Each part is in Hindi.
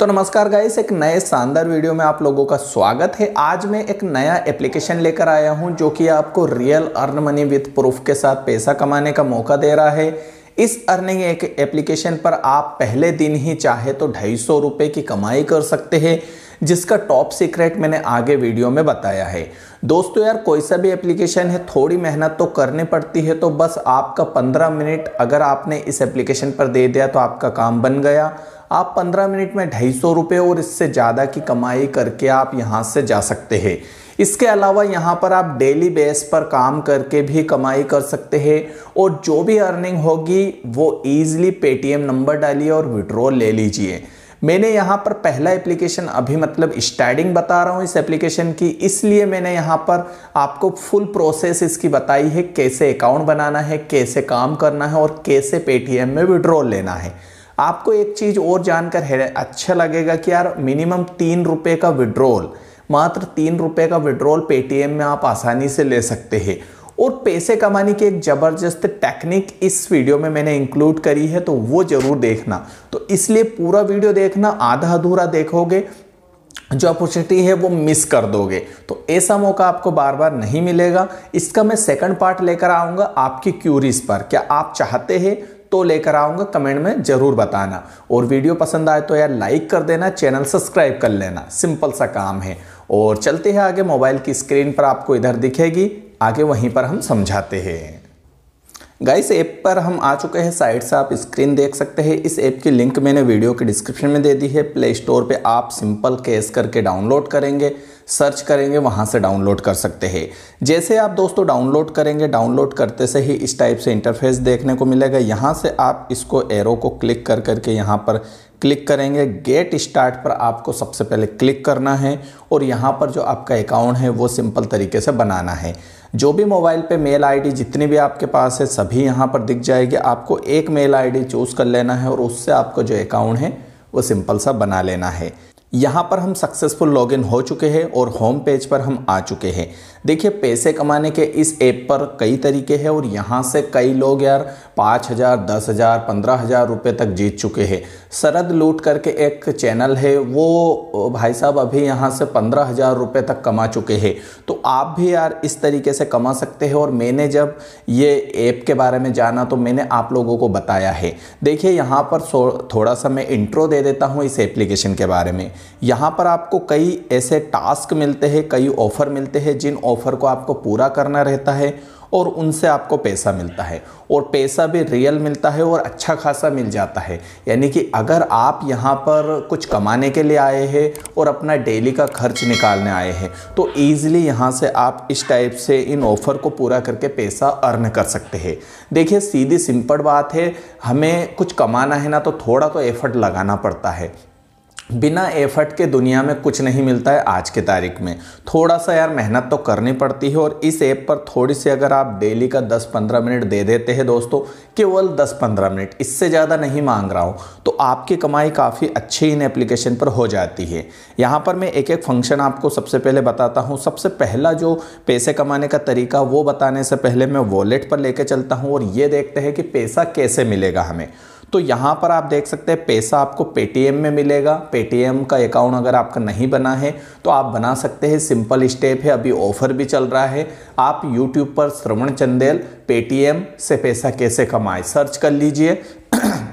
तो नमस्कार गाइस एक नए शानदार वीडियो में आप लोगों का स्वागत है। आज मैं एक नया एप्लीकेशन लेकर आया हूँ, जो कि आपको real earn money with proof के साथ पैसा कमाने का मौका दे रहा है। इस अर्निंग एक एप्लीकेशन पर आप पहले दिन ही चाहे तो ढाई सौ रुपये की कमाई कर सकते हैं। जिसका टॉप सीक्रेट मैंने आगे वीडियो में बताया है। दोस्तों यार, कोई सा भी एप्लीकेशन है, थोड़ी मेहनत तो करनी पड़ती है तो बस आपका 15 मिनट अगर आपने इस एप्लीकेशन पर दे दिया तो आपका काम बन गया। आप 15 मिनट में ढाई सौ रुपये और इससे ज़्यादा की कमाई करके आप यहाँ से जा सकते हैं। इसके अलावा यहाँ पर आप डेली बेस पर काम करके भी कमाई कर सकते हैं और जो भी अर्निंग होगी, वो ईजिली पेटीएम नंबर डालिए और विड्रॉल ले लीजिए। मैंने यहाँ पर पहला एप्लीकेशन अभी मतलब स्टार्टिंग बता रहा हूँ इस एप्लीकेशन की, इसलिए मैंने यहाँ पर आपको फुल प्रोसेस इसकी बताई है, कैसे अकाउंट बनाना है, कैसे काम करना है और कैसे पेटीएम में विड्रॉल लेना है। आपको एक चीज़ और जानकर है अच्छा लगेगा कि यार मिनिमम तीन रुपये का विड्रॉल मात्र तीन रुपये का विड्रॉल पेटीएम में आप आसानी से ले सकते हैं। और पैसे कमाने की एक ज़बरदस्त टेक्निक इस वीडियो में मैंने इंक्लूड करी है तो वो ज़रूर देखना। इसलिए पूरा वीडियो देखना, आधा अधूरा देखोगे, जो अपॉर्चुनिटी है वो मिस कर दोगे। तो ऐसा मौका आपको बार बार नहीं मिलेगा। इसका मैं सेकंड पार्ट लेकर आऊँगा आपकी क्यूरीज पर। क्या आप चाहते हैं तो लेकर आऊँगा कमेंट में ज़रूर बताना। और वीडियो पसंद आए तो यार लाइक कर देना चैनल सब्सक्राइब कर लेना। सिंपल सा काम है। और चलते हैं आगे मोबाइल की स्क्रीन पर आपको इधर दिखेगी। आगे वहीं पर हम समझाते हैं। गाइस ऐप पर हम आ चुके हैं साइड से, आप स्क्रीन देख सकते हैं। इस ऐप की लिंक मैंने वीडियो के डिस्क्रिप्शन में दे दी है। प्ले स्टोर पे आप सिंपल कैश करके डाउनलोड करेंगे सर्च करेंगे, वहाँ से डाउनलोड कर सकते हैं। जैसे आप दोस्तों डाउनलोड करेंगे डाउनलोड करते से ही इस टाइप से इंटरफेस देखने को मिलेगा। यहाँ से आप इसको एरो को क्लिक कर करके यहाँ पर क्लिक करेंगे। गेट स्टार्ट पर आपको सबसे पहले क्लिक करना है और यहाँ पर जो आपका अकाउंट है, वो सिंपल तरीके से बनाना है। जो भी मोबाइल पे मेल आईडी जितनी भी आपके पास है, सभी यहाँ पर दिख जाएगी। आपको एक मेल आईडी चूज़ कर लेना है और उससे आपको जो अकाउंट है, वो सिंपल सा बना लेना है। यहाँ पर हम सक्सेसफुल लॉगिन हो चुके हैं और होम पेज पर हम आ चुके हैं। देखिए, पैसे कमाने के इस ऐप पर कई तरीके हैं और यहाँ से कई लोग यार पाँच हज़ार, दस हज़ार, पंद्रह हज़ार रुपये तक जीत चुके हैं। सरद लूट करके एक चैनल है, वो भाई साहब अभी यहाँ से पंद्रह हज़ार रुपये तक कमा चुके हैं। तो आप भी यार इस तरीके से कमा सकते हैं और मैंने जब ये ऐप के बारे में जाना तो मैंने आप लोगों को बताया है। देखिए, यहाँ पर थोड़ा सा मैं इंट्रो दे देता हूँ इस एप्लीकेशन के बारे में। यहाँ पर आपको कई ऐसे टास्क मिलते हैं, कई ऑफ़र मिलते हैं, जिन ऑफ़र को आपको पूरा करना रहता है और उनसे आपको पैसा मिलता है। और पैसा भी रियल मिलता है और अच्छा खासा मिल जाता है। यानी कि अगर आप यहाँ पर कुछ कमाने के लिए आए हैं और अपना डेली का खर्च निकालने आए हैं तो ईज़िली यहाँ से आप इस टाइप से इन ऑफ़र को पूरा करके पैसा अर्न कर सकते हैं। देखिए, सीधी सिंपल बात है, हमें कुछ कमाना है ना तो थोड़ा तो एफर्ट लगाना पड़ता है। बिना एफर्ट के दुनिया में कुछ नहीं मिलता है आज के तारीख में। थोड़ा सा यार मेहनत तो करनी पड़ती है और इस ऐप पर थोड़ी सी अगर आप डेली का 10-15 मिनट दे देते हैं दोस्तों, केवल 10-15 मिनट, इससे ज़्यादा नहीं मांग रहा हूँ। तो आपकी कमाई काफ़ी अच्छी इन एप्लीकेशन पर हो जाती है। यहाँ पर मैं एक एक फ़ंक्शन आपको सबसे पहले बताता हूँ। सबसे पहला जो पैसे कमाने का तरीका, वो बताने से पहले मैं वॉलेट पर लेके चलता हूँ और ये देखते हैं कि पैसा कैसे मिलेगा हमें। तो यहाँ पर आप देख सकते हैं पैसा आपको पेटीएम में मिलेगा। पेटीएम का अकाउंट अगर आपका नहीं बना है तो आप बना सकते हैं। सिंपल स्टेप है, अभी ऑफ़र भी चल रहा है। आप यूट्यूब पर श्रवण चंदेल पेटीएम से पैसा कैसे कमाए? सर्च कर लीजिए।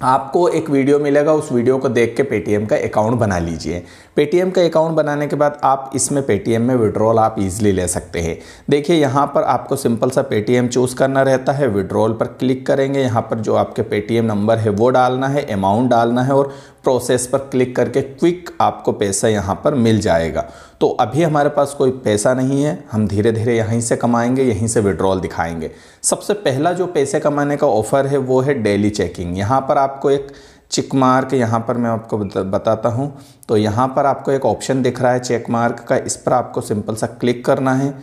आपको एक वीडियो मिलेगा, उस वीडियो को देख के पेटीएम का अकाउंट बना लीजिए। पेटीएम का अकाउंट बनाने के बाद आप इसमें पेटीएम में विड्रॉल आप इजीली ले सकते हैं। देखिए, यहाँ पर आपको सिंपल सा पेटीएम चूज़ करना रहता है। विड्रॉल पर क्लिक करेंगे, यहाँ पर जो आपके पेटीएम नंबर है, वो डालना है अमाउंट डालना है और प्रोसेस पर क्लिक करके क्विक आपको पैसा यहाँ पर मिल जाएगा। तो अभी हमारे पास कोई पैसा नहीं है, हम धीरे धीरे यहीं से कमाएँगे, यहीं से विड्रॉल दिखाएँगे। सबसे पहला जो पैसे कमाने का ऑफ़र है, वो है डेली चेकिंग यहाँ पर आपको एक चिक मार्क यहाँ पर मैं आपको बताता हूँ। तो यहाँ पर आपको एक ऑप्शन दिख रहा है चेक मार्क का, इस पर आपको सिंपल सा क्लिक करना है।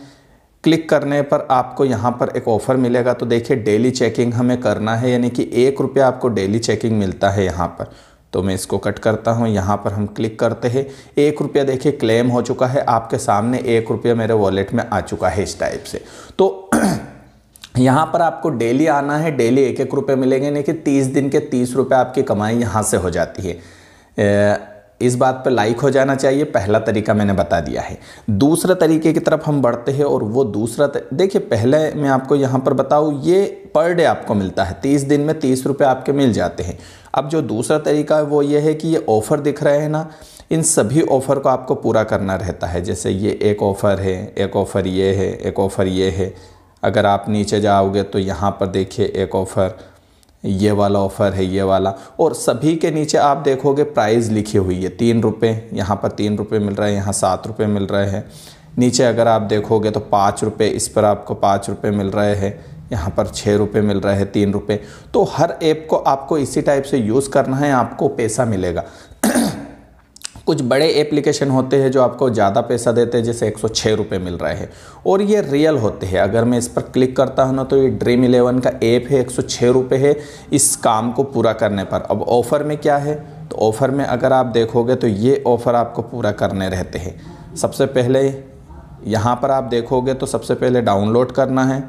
क्लिक करने पर आपको यहाँ पर एक ऑफ़र मिलेगा। तो देखिए डेली चेकिंग हमें करना है, यानी कि एक रुपया आपको डेली चेकिंग मिलता है यहाँ पर। तो मैं इसको कट करता हूँ। यहाँ पर हम क्लिक करते हैं। एक रुपया देखिए, क्लेम हो चुका है। आपके सामने एक रुपया मेरे वॉलेट में आ चुका है इस टाइप से। तो यहाँ पर आपको डेली आना है। डेली एक एक रुपये मिलेंगे। नहीं कि तीस दिन के तीस रुपये आपकी कमाई यहाँ से हो जाती है। इस बात पर लाइक हो जाना चाहिए, पहला तरीका मैंने बता दिया है। दूसरा तरीके की तरफ़ हम बढ़ते हैं और वो दूसरा देखिए, पहले मैं आपको यहाँ पर बताऊँ, ये पर डे आपको मिलता है, तीस दिन में तीस रुपये आपके मिल जाते हैं। अब जो दूसरा तरीका है वो ये है कि ये ऑफ़र दिख रहे हैं ना, इन सभी ऑफ़र को आपको पूरा करना रहता है, जैसे ये एक ऑफ़र है, एक ऑफ़र ये है, एक ऑफ़र ये है। अगर आप नीचे जाओगे तो यहाँ पर देखिए एक ऑफ़र ये वाला ऑफ़र है, ये वाला। और सभी के नीचे आप देखोगे प्राइस लिखी हुई है। तीन रुपये यहाँ पर तीन रुपये मिल रहे हैं, यहाँ सात रुपये मिल रहे हैं। नीचे अगर आप देखोगे तो पाँच रुपये इस पर आपको पाँच रुपये मिल रहे हैं। यहाँ पर छः रुपये मिल रहे हैं, तीन रुपये तो हर ऐप को आपको इसी टाइप से यूज़ करना है, आपको पैसा मिलेगा। कुछ बड़े एप्लीकेशन होते हैं जो आपको ज़्यादा पैसा देते हैं, जैसे एक सौ मिल रहे हैं। और ये रियल होते हैं। अगर मैं इस पर क्लिक करता हूँ ना तो ये ड्रीम इलेवन का ऐप है, एक सौ है इस काम को पूरा करने पर। अब ऑफ़र में क्या है? तो ऑफ़र में अगर आप देखोगे तो ये ऑफ़र आपको पूरा करने रहते हैं। सबसे पहले यहाँ पर आप देखोगे तो सबसे पहले डाउनलोड करना है।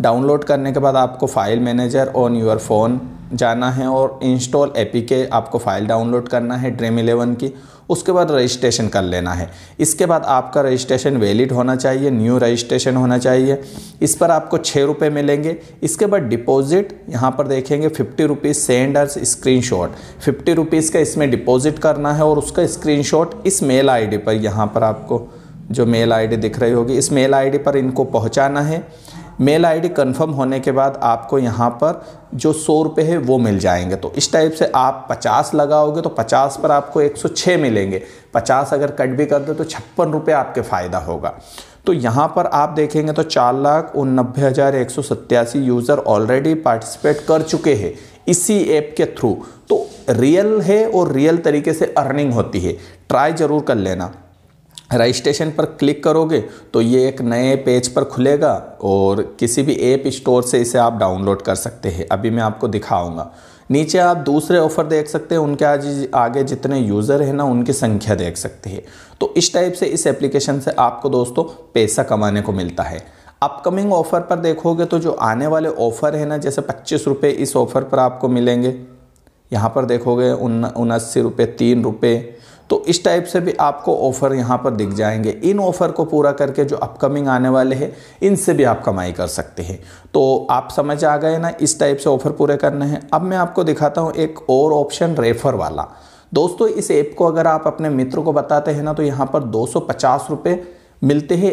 डाउनलोड करने के बाद आपको file manager on your phone जाना है और इंस्टॉल एपी के आपको फ़ाइल डाउनलोड करना है ड्रीम इलेवन की। उसके बाद रजिस्ट्रेशन कर लेना है। इसके बाद आपका रजिस्ट्रेशन वैलिड होना चाहिए न्यू रजिस्ट्रेशन होना चाहिए। इस पर आपको छः रुपये मिलेंगे। इसके बाद डिपॉजिट यहाँ पर देखेंगे fifty rupees send us screenshot fifty rupees का इसमें डिपॉजिट करना है और उसका स्क्रीन शॉट इस मेल आई डी पर, यहाँ पर आपको जो मेल आईडी दिख रही होगी, इस मेल आईडी पर इनको पहुँचाना है। मेल आईडी कंफर्म होने के बाद आपको यहाँ पर जो सौ रुपये है वो मिल जाएँगे। तो इस टाइप से आप पचास लगाओगे तो पचास पर आपको एक सौ छः मिलेंगे। पचास अगर कट भी कर दो तो छप्पन रुपये आपके फ़ायदा होगा। तो यहाँ पर आप देखेंगे तो चार लाख उननबे हज़ार एक सौ सत्तासी यूज़र ऑलरेडी पार्टिसिपेट कर चुके हैं इसी ऐप के थ्रू। तो रियल है और रियल तरीके से अर्निंग होती है। ट्राई ज़रूर कर लेना। रजिस्ट्रेशन पर क्लिक करोगे तो ये एक नए पेज पर खुलेगा और किसी भी ऐप स्टोर से इसे आप डाउनलोड कर सकते हैं। अभी मैं आपको दिखाऊँगा। नीचे आप दूसरे ऑफ़र देख सकते हैं। उनके आज आगे जितने यूज़र हैं ना, उनकी संख्या देख सकते हैं। तो इस टाइप से इस एप्लीकेशन से आपको दोस्तों पैसा कमाने को मिलता है। अपकमिंग ऑफ़र पर देखोगे तो जो आने वाले ऑफ़र है ना, जैसे पच्चीस रुपये इस ऑफ़र पर आपको मिलेंगे। यहाँ पर देखोगे उन उनासी रुपये तीन रुपये तो इस टाइप से भी आपको ऑफ़र यहाँ पर दिख जाएँगे। इन ऑफ़र को पूरा करके जो अपकमिंग आने वाले हैं, इनसे भी आप कमाई कर सकते हैं। तो आप समझ आ गए ना, इस टाइप से ऑफ़र पूरे करने हैं। अब मैं आपको दिखाता हूँ एक और ऑप्शन रेफर वाला। दोस्तों, इस ऐप को अगर आप अपने मित्र को बताते हैं ना तो यहाँ पर दो सौ मिलते हैं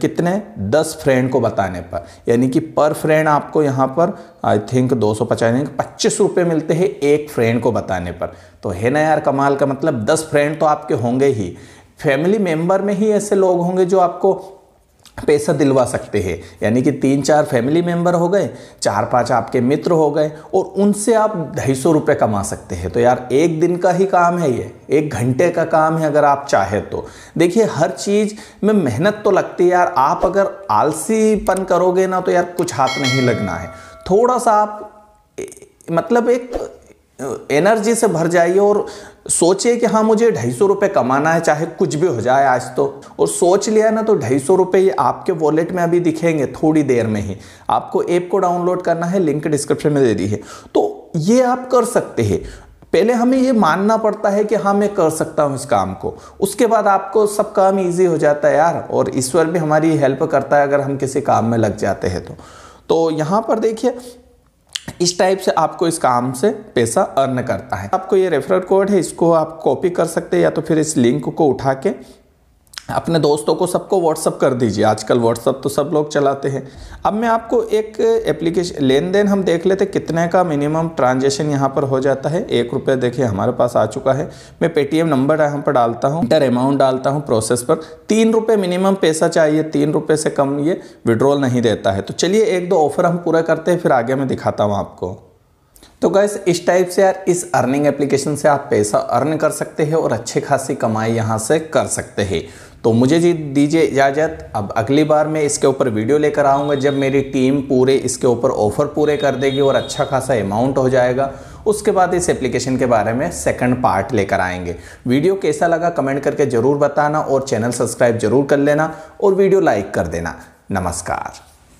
कितने? दस फ्रेंड को बताने पर। यानी कि पर फ्रेंड आपको यहाँ पर आई थिंक दो सौ पचास पच्चीस रुपये मिलते हैं एक फ्रेंड को बताने पर। तो है ना यार कमाल का मतलब दस फ्रेंड तो आपके होंगे ही। फैमिली मेंबर में ही ऐसे लोग होंगे जो आपको पैसा दिलवा सकते हैं। यानी कि तीन चार फैमिली मेंबर हो गए चार पाँच आपके मित्र हो गए, और उनसे आप ढाई सौ रुपये कमा सकते हैं। तो यार, एक दिन का ही काम है ये। एक घंटे का काम है अगर आप चाहे तो। देखिए, हर चीज़ में मेहनत तो लगती है यार। आप अगर आलसीपन करोगे ना तो यार कुछ हाथ नहीं लगना है। थोड़ा सा आप मतलब एक एनर्जी से भर जाइए और सोचिए कि हाँ मुझे ढाई सौ रुपये कमाना है, चाहे कुछ भी हो जाए आज तो। और सोच लिया ना तो ढाई सौ रुपये ये आपके वॉलेट में अभी दिखेंगे थोड़ी देर में ही। आपको ऐप को डाउनलोड करना है, लिंक डिस्क्रिप्शन में दे दी है। तो ये आप कर सकते हैं। पहले हमें ये मानना पड़ता है कि हाँ मैं कर सकता हूँ इस काम को। उसके बाद आपको सब काम ईजी हो जाता है यार, और ईश्वर भी हमारी हेल्प करता है अगर हम किसी काम में लग जाते हैं तो। तो यहाँ पर देखिए इस टाइप से आपको इस काम से पैसा अर्न करता है। आपको ये रेफरल कोड है, इसको आप कॉपी कर सकते हैं या तो फिर इस लिंक को उठा के अपने दोस्तों को सबको व्हाट्सअप कर दीजिए। आजकल व्हाट्सअप तो सब लोग चलाते हैं। अब मैं आपको एक एप्लीकेशन लेन देन हम देख लेते कितने का मिनिमम ट्रांजेक्शन यहाँ पर हो जाता है। एक रुपये देखिए, हमारे पास आ चुका है। मैं पेटीएम नंबर यहाँ पर डालता हूँ इंटर अमाउंट डालता हूँ प्रोसेस पर। तीन रुपये मिनिमम पैसा चाहिए, तीन रुपये से कम ये विड्रॉल नहीं देता है। तो चलिए, एक दो ऑफ़र हम पूरा करते हैं, फिर आगे मैं दिखाता हूँ आपको। तो गैस इस टाइप से यार, इस अर्निंग एप्लीकेशन से आप पैसा अर्न कर सकते हैं और अच्छी खासी कमाई यहाँ से कर सकते हैं। तो मुझे जी दीजिए इजाज़त। अब अगली बार मैं इसके ऊपर वीडियो लेकर आऊँगा, जब मेरी टीम पूरे इसके ऊपर ऑफ़र पूरे कर देगी और अच्छा खासा अमाउंट हो जाएगा। उसके बाद इस एप्लीकेशन के बारे में सेकंड पार्ट लेकर आएँगे। वीडियो कैसा लगा कमेंट करके ज़रूर बताना और चैनल सब्सक्राइब ज़रूर कर लेना और वीडियो लाइक कर देना। नमस्कार।